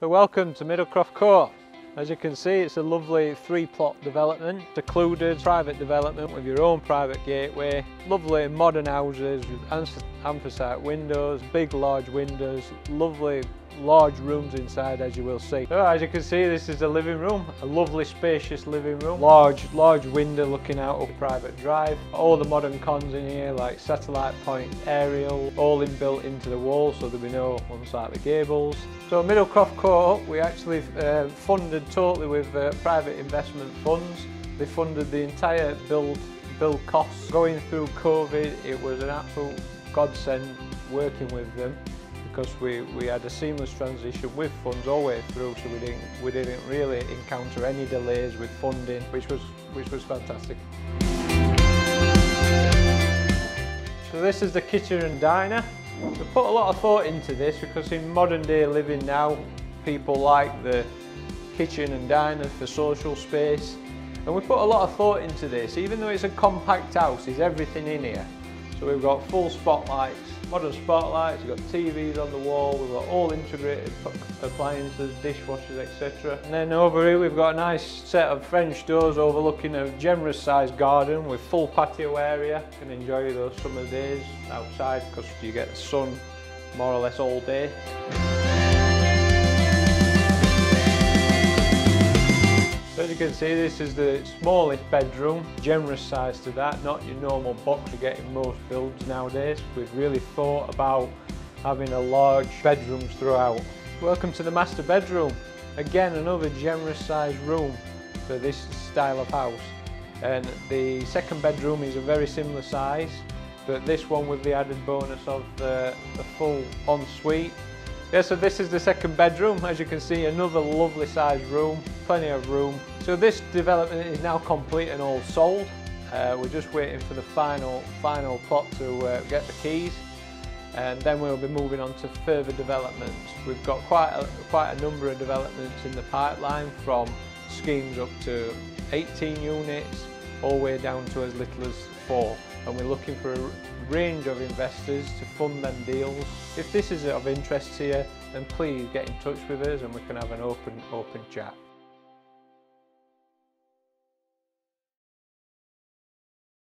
So welcome to Middlecroft Court. As you can see it's a lovely three plot development, secluded private development with your own private gateway, lovely modern houses with anthracite windows, big large windows, lovely large rooms inside as you will see. So as you can see this is the living room, a lovely spacious living room, large large window looking out of private drive, all the modern cons in here like satellite point, aerial, all inbuilt into the wall so there'll be no unsightly gables. So Middlecroft Court we actually uh, funded totally with uh, private investment funds. They funded the entire build build costs. Going through COVID it was an absolute godsend working with them because we, we had a seamless transition with funds all the way through so we didn't, we didn't really encounter any delays with funding which was, which was fantastic. So this is the kitchen and diner. We put a lot of thought into this because in modern day living now people like the kitchen and diner for social space and we put a lot of thought into this even though it's a compact house there's everything in here so we've got full spotlights, modern spotlights, we've got TVs on the wall, we've got all integrated appliances, dishwashers, etc. And then over here we've got a nice set of French doors overlooking a generous sized garden with full patio area. You can enjoy those summer days outside because you get the sun more or less all day. Can see this is the smallest bedroom, generous size to that, not your normal box you get in most builds nowadays. We've really thought about having a large bedrooms throughout. Welcome to the master bedroom. Again another generous sized room for this style of house. And the second bedroom is a very similar size but this one with the added bonus of the, the full ensuite yeah, so this is the second bedroom. As you can see, another lovely sized room, plenty of room. So this development is now complete and all sold. Uh, we're just waiting for the final final plot to uh, get the keys and then we'll be moving on to further developments. We've got quite a, quite a number of developments in the pipeline from schemes up to 18 units all the way down to as little as four and we're looking for a range of investors to fund them deals. If this is of interest to you then please get in touch with us and we can have an open, open chat.